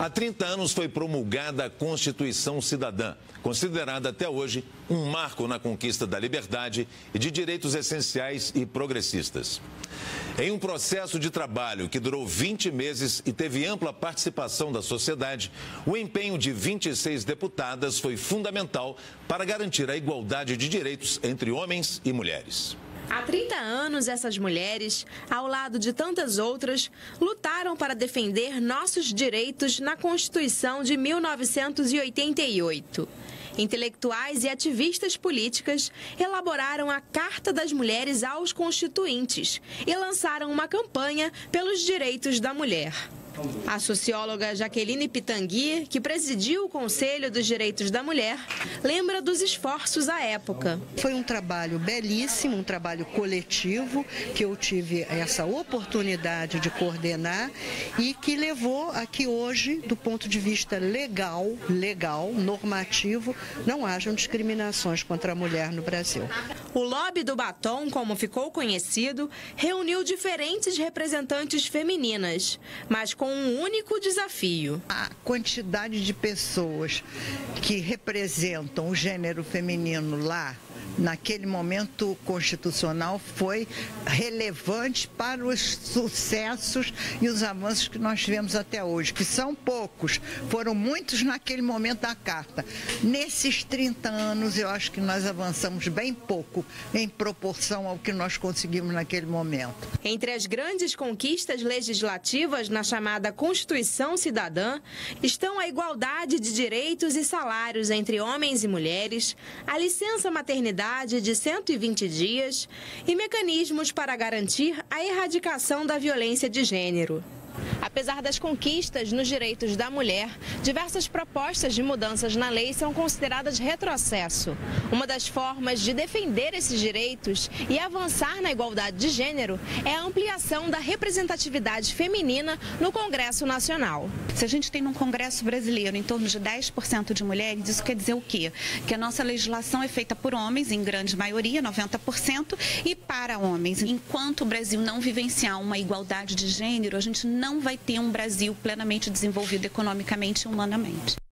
Há 30 anos foi promulgada a Constituição Cidadã, considerada até hoje um marco na conquista da liberdade e de direitos essenciais e progressistas. Em um processo de trabalho que durou 20 meses e teve ampla participação da sociedade, o empenho de 26 deputadas foi fundamental para garantir a igualdade de direitos entre homens e mulheres. Há 30 anos, essas mulheres, ao lado de tantas outras, lutaram para defender nossos direitos na Constituição de 1988. Intelectuais e ativistas políticas elaboraram a Carta das Mulheres aos Constituintes e lançaram uma campanha pelos direitos da mulher. A socióloga Jaqueline Pitangui, que presidiu o Conselho dos Direitos da Mulher, lembra dos esforços à época. Foi um trabalho belíssimo, um trabalho coletivo, que eu tive essa oportunidade de coordenar e que levou a que hoje, do ponto de vista legal, legal, normativo, não hajam discriminações contra a mulher no Brasil. O lobby do batom, como ficou conhecido, reuniu diferentes representantes femininas, mas com um único desafio. A quantidade de pessoas que representam o gênero feminino lá naquele momento constitucional foi relevante para os sucessos e os avanços que nós tivemos até hoje, que são poucos, foram muitos naquele momento da carta. Nesses 30 anos, eu acho que nós avançamos bem pouco em proporção ao que nós conseguimos naquele momento. Entre as grandes conquistas legislativas na chamada Constituição Cidadã estão a igualdade de direitos e salários entre homens e mulheres, a licença maternidade de 120 dias e mecanismos para garantir a erradicação da violência de gênero. Apesar das conquistas nos direitos da mulher, diversas propostas de mudanças na lei são consideradas retrocesso. Uma das formas de defender esses direitos e avançar na igualdade de gênero é a ampliação da representatividade feminina no Congresso Nacional. Se a gente tem no Congresso brasileiro em torno de 10% de mulheres, isso quer dizer o quê? Que a nossa legislação é feita por homens, em grande maioria, 90%, e para homens. Enquanto o Brasil não vivenciar uma igualdade de gênero, a gente não vai ter um Brasil plenamente desenvolvido economicamente e humanamente.